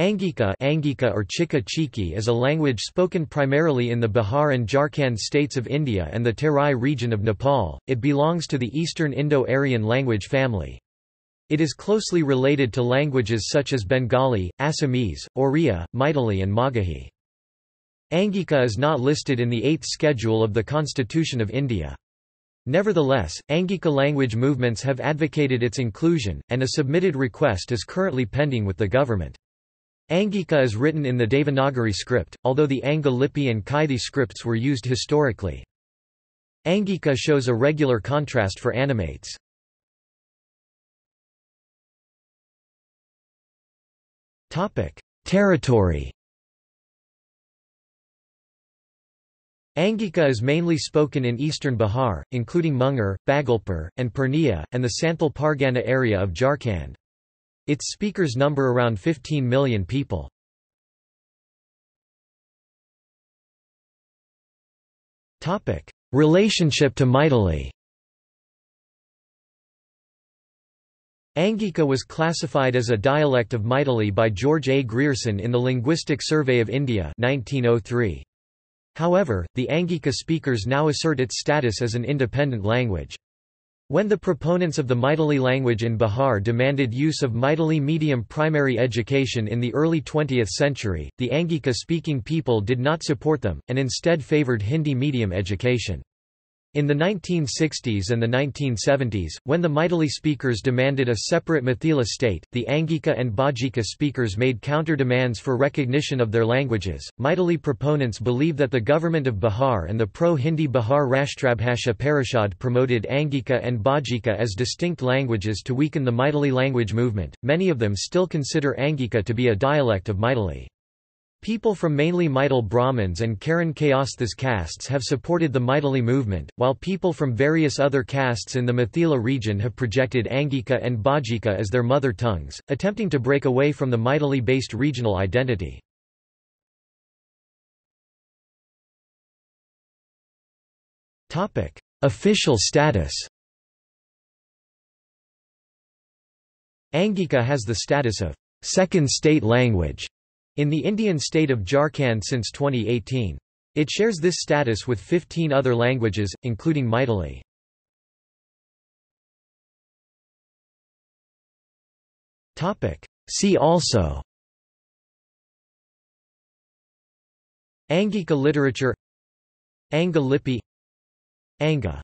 Angika, Angika or Chhika Chhiki is a language spoken primarily in the Bihar and Jharkhand states of India and the Terai region of Nepal. It belongs to the Eastern Indo-Aryan language family. It is closely related to languages such as Bengali, Assamese, Oriya, Maithili and Magahi. Angika is not listed in the 8th schedule of the Constitution of India. Nevertheless, Angika language movements have advocated its inclusion, and a submitted request is currently pending with the government. Angika is written in the Devanagari script, although the Anga Lipi and Kaithi scripts were used historically. Angika shows a regular contrast for animates. Territory Angika is mainly spoken in eastern Bihar, including Munger, Bhagalpur, and Purnia, and the Santhal Pargana area of Jharkhand. Its speakers number around 15 million people. Relationship to Maithili Angika was classified as a dialect of Maithili by George A. Grierson in the Linguistic Survey of India 1903. However, the Angika speakers now assert its status as an independent language. When the proponents of the Maithili language in Bihar demanded use of Maithili medium primary education in the early 20th century, the Angika-speaking people did not support them, and instead favoured Hindi medium education. In the 1960s and the 1970s, when the Maithili speakers demanded a separate Mithila state, the Angika and Bajika speakers made counter-demands for recognition of their languages. Maithili proponents believe that the government of Bihar and the pro-Hindi Bihar Rashtrabhasha Parishad promoted Angika and Bajika as distinct languages to weaken the Maithili language movement. Many of them still consider Angika to be a dialect of Maithili. People from mainly Maithil Brahmins and Karan Kayasthas castes have supported the Maithili movement, while people from various other castes in the Mithila region have projected Angika and Bajika as their mother tongues, attempting to break away from the Maithili-based regional identity. Official status Angika has the status of second state language in the Indian state of Jharkhand since 2018. It shares this status with 15 other languages, including Maithili. See also Angika literature Anga Lipi Anga